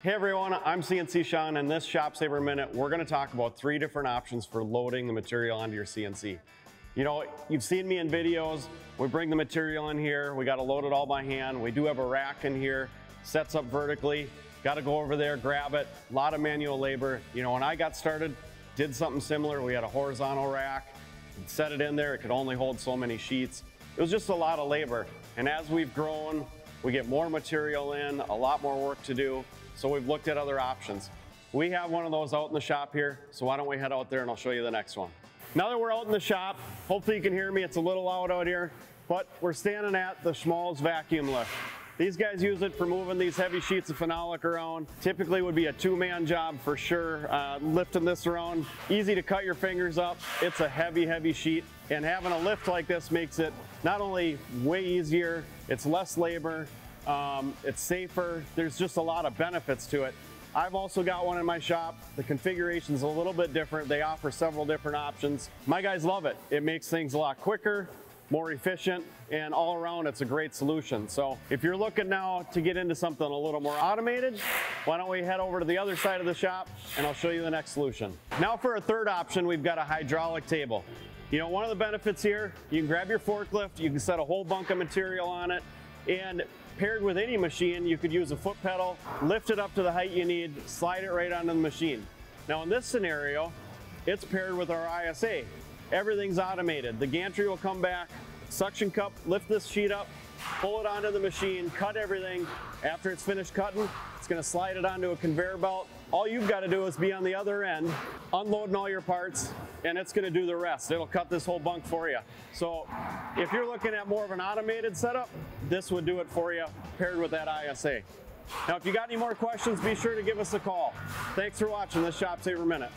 Hey everyone, I'm CNC Shawn and this ShopSabre Minute, we're gonna talk about three different options for loading the material onto your CNC. You know, you've seen me in videos, we bring the material in here, we gotta load it all by hand. We do have a rack in here, sets up vertically, gotta go over there, grab it, a lot of manual labor. You know, when I got started, did something similar. We had a horizontal rack, set it in there, it could only hold so many sheets. It was just a lot of labor. And as we've grown, we get more material in, a lot more work to do. So we've looked at other options. We have one of those out in the shop here, so why don't we head out there and I'll show you the next one. Now that we're out in the shop, hopefully you can hear me, it's a little loud out here, but we're standing at the Schmalz vacuum lift. These guys use it for moving these heavy sheets of phenolic around. Typically would be a two-man job for sure, uh, lifting this around. Easy to cut your fingers up. It's a heavy, heavy sheet. And having a lift like this makes it not only way easier, it's less labor, um, it's safer. There's just a lot of benefits to it. I've also got one in my shop. The configuration is a little bit different. They offer several different options. My guys love it. It makes things a lot quicker, more efficient, and all around it's a great solution. So if you're looking now to get into something a little more automated, why don't we head over to the other side of the shop and I'll show you the next solution. Now for a third option, we've got a hydraulic table. You know, one of the benefits here, you can grab your forklift, you can set a whole bunk of material on it, and paired with any machine, you could use a foot pedal, lift it up to the height you need, slide it right onto the machine. Now in this scenario, it's paired with our ISA. Everything's automated. The gantry will come back, suction cup, lift this sheet up, pull it onto the machine, cut everything. After it's finished cutting, it's gonna slide it onto a conveyor belt. All you've gotta do is be on the other end, unloading all your parts, and it's gonna do the rest. It'll cut this whole bunk for you. So if you're looking at more of an automated setup, this would do it for you, paired with that ISA. Now, if you got any more questions, be sure to give us a call. Thanks for watching this ShopSabre Minute.